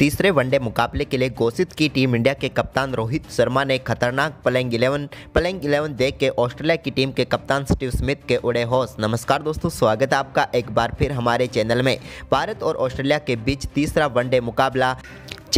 तीसरे वनडे मुकाबले के लिए घोषित की टीम इंडिया के कप्तान रोहित शर्मा ने खतरनाक प्लेइंग इलेवन प्लेइंग इलेवन देख के ऑस्ट्रेलिया की टीम के कप्तान स्टीव स्मिथ के उड़े होश। नमस्कार दोस्तों, स्वागत है आपका एक बार फिर हमारे चैनल में। भारत और ऑस्ट्रेलिया के बीच तीसरा वनडे मुकाबला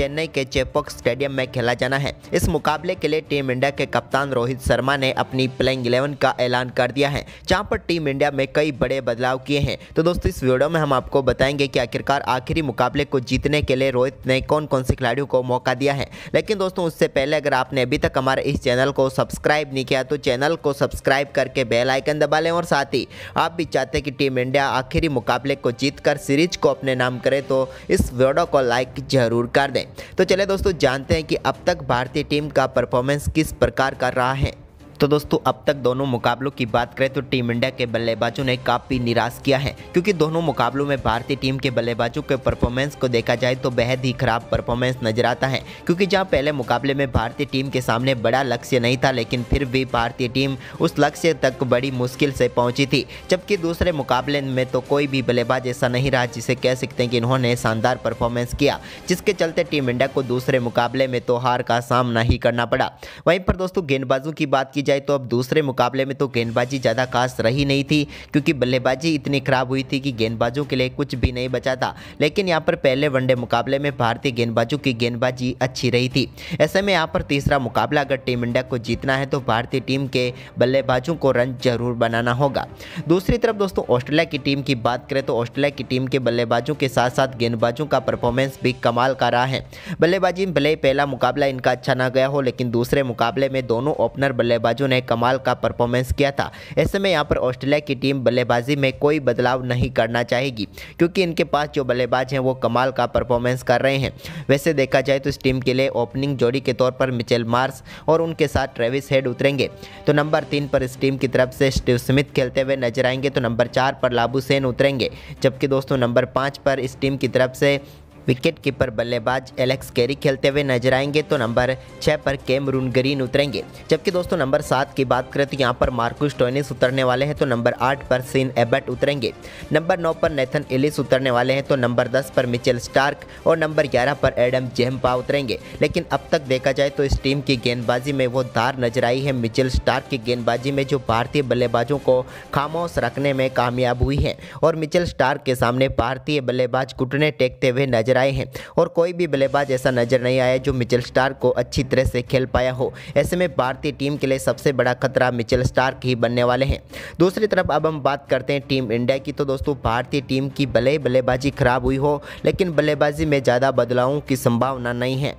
चेन्नई के चेपॉक स्टेडियम में खेला जाना है। इस मुकाबले के लिए टीम इंडिया के कप्तान रोहित शर्मा ने अपनी प्लेइंग इलेवन का ऐलान कर दिया है, जहाँ पर टीम इंडिया में कई बड़े बदलाव किए हैं। तो दोस्तों, इस वीडियो में हम आपको बताएँगे कि आखिरकार आखिरी मुकाबले को जीतने के लिए रोहित ने कौन कौन से खिलाड़ियों को मौका दिया है। लेकिन दोस्तों, उससे पहले अगर आपने अभी तक हमारे इस चैनल को सब्सक्राइब नहीं किया तो चैनल को सब्सक्राइब करके बेल आइकन दबा लें और साथ ही आप भी चाहते हैं कि टीम इंडिया आखिरी मुकाबले को जीतकर सीरीज़ को अपने नाम करे तो इस वीडियो को लाइक ज़रूर कर दें। तो चले दोस्तों, जानते हैं कि अब तक भारतीय टीम का परफॉर्मेंस किस प्रकार का रहा है। तो दोस्तों, अब तक दोनों मुकाबलों की बात करें तो टीम इंडिया के बल्लेबाजों ने काफ़ी निराश किया है। क्योंकि दोनों मुकाबलों में भारतीय टीम के बल्लेबाजों के परफॉर्मेंस को देखा जाए तो बेहद ही खराब परफॉर्मेंस नज़र आता है। क्योंकि जहाँ पहले मुकाबले में भारतीय टीम के सामने बड़ा लक्ष्य नहीं था, लेकिन फिर भी भारतीय टीम उस लक्ष्य तक बड़ी मुश्किल से पहुँची थी। जबकि दूसरे मुकाबले में तो कोई भी बल्लेबाज ऐसा नहीं रहा जिसे कह सकते हैं कि इन्होंने शानदार परफॉर्मेंस किया, जिसके चलते टीम इंडिया को दूसरे मुकाबले में तो हार का सामना ही करना पड़ा। वहीं पर दोस्तों, गेंदबाजों की बात की जाए तो अब दूसरे मुकाबले में तो गेंदबाजी ज़्यादा खास रही नहीं थी, क्योंकि बल्लेबाजी इतनी खराब हुई थी कि गेंदबाजों के लिए कुछ भी नहीं बचा था। लेकिन यहाँ पर पहले वनडे मुकाबले में भारतीय गेंदबाजों की गेंदबाजी अच्छी रही थी। ऐसे में यहाँ पर तीसरा मुकाबला अगर टीम इंडिया को जीतना है तो भारतीय टीम के बल्लेबाजों को रन ज़रूर बनाना होगा। दूसरी तरफ़ दोस्तों, ऑस्ट्रेलिया की टीम की बात करें तो ऑस्ट्रेलिया की टीम के बल्लेबाजों के साथ साथ गेंदबाजों का परफॉर्मेंस भी कमाल का रहा है। बल्लेबाजी में भले पहला मुकाबला इनका अच्छा ना गया हो, लेकिन दूसरे मुकाबले में दोनों ओपनर बल्लेबाजों ने कमाल का परफॉर्मेंस किया था। ऐसे में यहाँ पर ऑस्ट्रेलिया की टीम बल्लेबाजी में कोई बदलाव नहीं करना चाहेगी। क्योंकि इनके पास जो बल्लेबाज हैं, वो कमाल का परफॉर्मेंस कर रहे हैं। वैसे देखा जाए तो इस टीम के लिए ओपनिंग जोड़ी के तौर पर मिचेल मार्स और उनके साथ ट्रेविस हेड उतरेंगे। तो नंबर तीन पर इस टीम की तरफ़ से स्टीव स्मिथ खेलते हुए नज़र आएँगे। तो नंबर चार पर लाबू सेन उतरेंगे। जबकि दोस्तों नंबर पाँच पर इस टीम की तरफ़ से विकेट कीपर बल्लेबाज एलेक्स कैरी खेलते हुए नज़र आएँगे तो नंबर छः पर कैमरून ग्रीन उतरेंगे। जबकि दोस्तों, नंबर सात की बात करें तो यहाँ पर मार्कुस टोनिस उतरने वाले हैं तो नंबर आठ पर सीन एबट उतरेंगे। नंबर नौ पर नेथन एलिस उतरने वाले हैं तो नंबर दस पर मिचेल स्टार्क और नंबर ग्यारह पर एडम जेम्पा उतरेंगे। लेकिन अब तक देखा जाए तो इस टीम की गेंदबाजी में वो धार नज़र आई है। मिचेल स्टार्क की गेंदबाजी में जो भारतीय बल्लेबाजों को खामोश रखने में कामयाब हुई है और मिचेल स्टार्क के सामने भारतीय बल्लेबाज घुटने टेकते हुए नज़र नज़र आए हैं और कोई भी बल्लेबाज ऐसा नज़र नहीं आया जो मिचेल स्टार को अच्छी तरह से खेल पाया हो। ऐसे में भारतीय टीम के लिए सबसे बड़ा खतरा मिचेल स्टार ही बनने वाले हैं। दूसरी तरफ़ अब हम बात करते हैं टीम इंडिया की। तो दोस्तों, भारतीय टीम की भले बल्लेबाजी खराब हुई हो, लेकिन बल्लेबाजी में ज़्यादा बदलावों की संभावना नहीं है।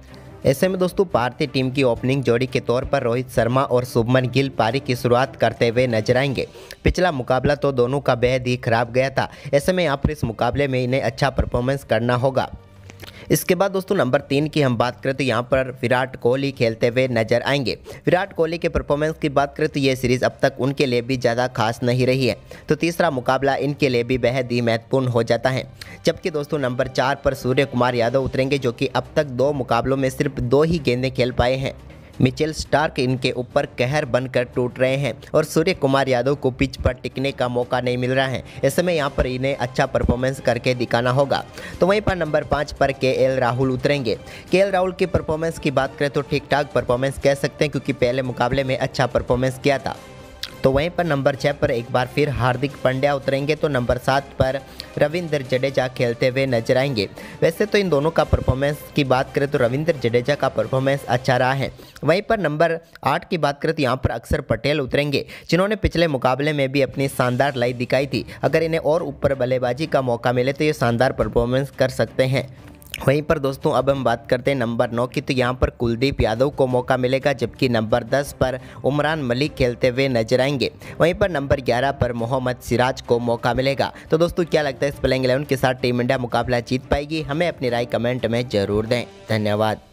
ऐसे में दोस्तों, भारतीय टीम की ओपनिंग जोड़ी के तौर पर रोहित शर्मा और शुभमन गिल पारी की शुरुआत करते हुए नज़र आएँगे। पिछला मुकाबला तो दोनों का बेहद ही खराब गया था। ऐसे में पर इस मुकाबले में इन्हें अच्छा परफॉर्मेंस करना होगा। इसके बाद दोस्तों नंबर तीन की हम बात करें तो यहाँ पर विराट कोहली खेलते हुए नज़र आएँगे। विराट कोहली के परफॉर्मेंस की बात करें तो ये सीरीज़ अब तक उनके लिए भी ज़्यादा खास नहीं रही है। तो तीसरा मुकाबला इनके लिए भी बेहद ही महत्वपूर्ण हो जाता है। जबकि दोस्तों नंबर चार पर सूर्य कुमार यादव उतरेंगे जो कि अब तक दो मुकाबलों में सिर्फ़ दो ही गेंदें खेल पाए हैं। मिचेल स्टार्क इनके ऊपर कहर बनकर टूट रहे हैं और सूर्य कुमार यादव को पिच पर टिकने का मौका नहीं मिल रहा है। ऐसे में यहाँ पर इन्हें अच्छा परफॉर्मेंस करके दिखाना होगा। तो वहीं पर नंबर पाँच पर के एल राहुल उतरेंगे। के एल राहुल की परफॉर्मेंस की बात करें तो ठीक ठाक परफॉर्मेंस कह सकते हैं क्योंकि पहले मुकाबले में अच्छा परफॉर्मेंस किया था। तो वहीं पर नंबर छः पर एक बार फिर हार्दिक पांड्या उतरेंगे तो नंबर सात पर रविंद्र जडेजा खेलते हुए नज़र आएँगे। वैसे तो इन दोनों का परफॉर्मेंस की बात करें तो रविंद्र जडेजा का परफॉर्मेंस अच्छा रहा है। वहीं पर नंबर आठ की बात करें तो यहाँ पर अक्सर पटेल उतरेंगे, जिन्होंने पिछले मुकाबले में भी अपनी शानदार लाई दिखाई थी। अगर इन्हें और ऊपर बल्लेबाजी का मौका मिले तो ये शानदार परफॉर्मेंस कर सकते हैं। वहीं पर दोस्तों, अब हम बात करते हैं नंबर नौ की। तो यहाँ पर कुलदीप यादव को मौका मिलेगा, जबकि नंबर दस पर उमरान मलिक खेलते हुए नज़र आएँगे। वहीं पर नंबर ग्यारह पर मोहम्मद सिराज को मौका मिलेगा। तो दोस्तों, क्या लगता है इस प्लेइंग इलेवन के साथ टीम इंडिया मुकाबला जीत पाएगी? हमें अपनी राय कमेंट में ज़रूर दें। धन्यवाद।